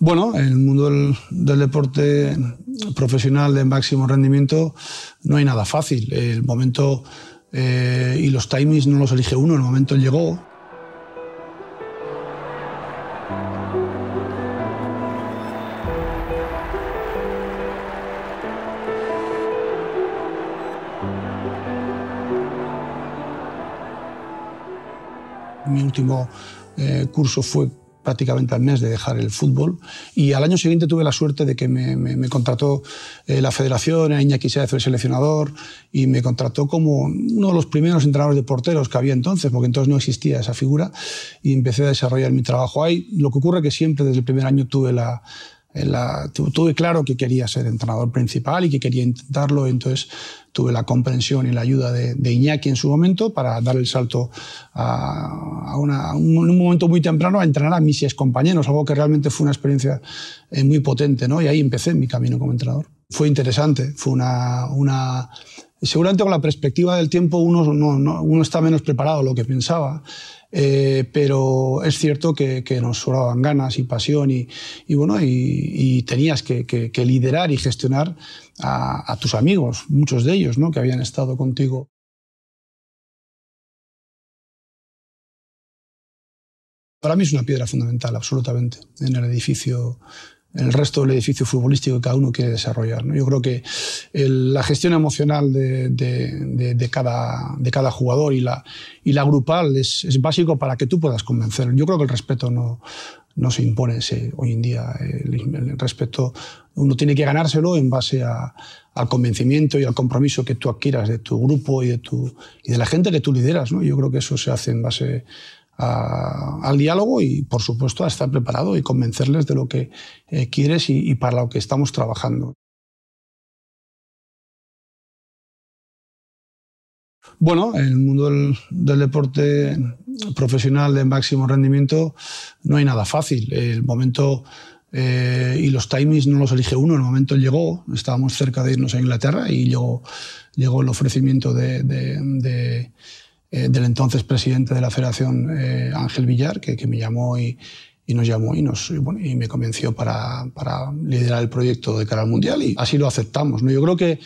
Bueno, en el mundo del, deporte profesional de máximo rendimiento no hay nada fácil. El momento eh, y los timings no los elige uno, el momento llegó. Mi último eh, curso fue prácticamente al mes de dejar el fútbol. Y al año siguiente tuve la suerte de que me, contrató eh, la federación, Iñaki Sáez fue seleccionador, y me contrató como uno de los primeros entrenadores de porteros que había entonces, porque entonces no existía esa figura, y empecé a desarrollar mi trabajo ahí. Lo que ocurre que siempre desde el primer año tuve la, tuve claro que quería ser entrenador principal y que quería intentarlo, entonces tuve la comprensión y la ayuda de, Iñaki en su momento para dar el salto a, un, momento muy temprano a entrenar a mis compañeros, algo que realmente fue una experiencia eh, muy potente, ¿no? y ahí empecé mi camino como entrenador. Fue interesante, fue una, una seguramente con la perspectiva del tiempo uno, no, uno está menos preparado de lo que pensaba. Eh, pero es cierto que, nos sobraban ganas y pasión y, bueno, y, tenías que, liderar y gestionar a, tus amigos, muchos de ellos, ¿no? que habían estado contigo. Para mí es una piedra fundamental, absolutamente, en el edificio el resto del edificio futbolístico que cada uno quiere desarrollar. ¿no? Yo creo que la gestión emocional de, de, cada, de cada jugador y la, y la grupal es, es, básico para que tú puedas convencer. Yo creo que el respeto no, no se impone hoy en día. El, respeto uno tiene que ganárselo en base al convencimiento y al compromiso que tú adquieras de tu grupo y de, tu, y de la gente que tú lideras. ¿no? Yo creo que eso se hace en base al diálogo y, por supuesto, a estar preparado y convencerles de lo que eh, quieres y, para lo que estamos trabajando. Bueno, en el mundo del, deporte profesional de máximo rendimiento no hay nada fácil. El momento eh, y los timings no los elige uno, el momento llegó, estábamos cerca de irnos a Inglaterra y llegó, llegó el ofrecimiento de eh, del entonces presidente de la federación, eh, Ángel Villar, que, me llamó y, nos llamó y, nos, y, me convenció para, para, liderar el proyecto de cara al Mundial y así lo aceptamos. ¿no? Yo creo que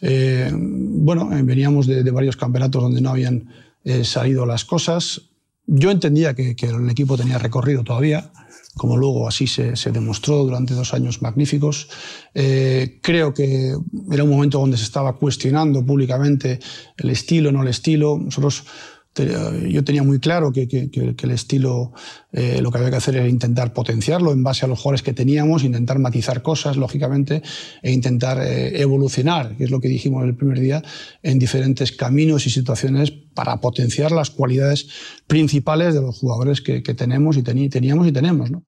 eh, bueno, veníamos de, varios campeonatos donde no habían salido las cosas. Yo entendía que, que el equipo tenía recorrido todavía como luego así se, demostró durante dos años magníficos. Eh, creo que era un momento donde se estaba cuestionando públicamente el estilo, no el estilo. Nosotros yo tenía muy claro que, el estilo eh, lo que había que hacer era intentar potenciarlo en base a los jugadores que teníamos, intentar matizar cosas, lógicamente, e intentar eh, evolucionar, que es lo que dijimos el primer día, en diferentes caminos y situaciones para potenciar las cualidades principales de los jugadores que, tenemos y teníamos y tenemos. ¿no?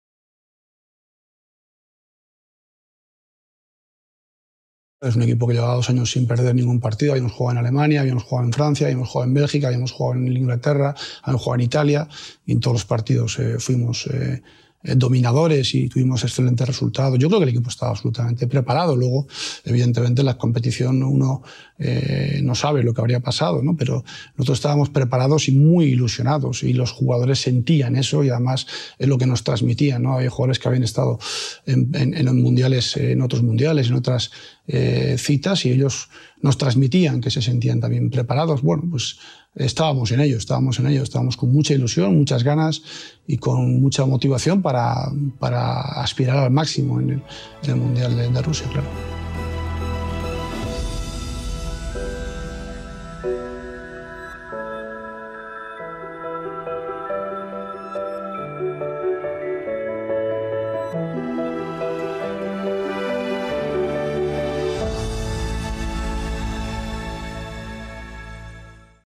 Es un equipo que llevaba dos años sin perder ningún partido. Habíamos jugado en Alemania, habíamos jugado en Francia, habíamos jugado en Bélgica, habíamos jugado en Inglaterra, habíamos jugado en Italia y en todos los partidos eh, fuimos eh, dominadores y tuvimos excelentes resultados. Yo creo que el equipo estaba absolutamente preparado. Luego, evidentemente, en la competición uno eh, no sabe lo que habría pasado, ¿no? pero nosotros estábamos preparados y muy ilusionados y los jugadores sentían eso y además es lo que nos transmitían. ¿no? Había jugadores que habían estado en, en, mundiales, en otros mundiales, en otras eh, citas y ellos nos transmitían que se sentían también preparados. Bueno, pues estábamos en ello, estábamos en ello, estábamos con mucha ilusión, muchas ganas y con mucha motivación para, para aspirar al máximo en el, Mundial de, de Rusia, claro.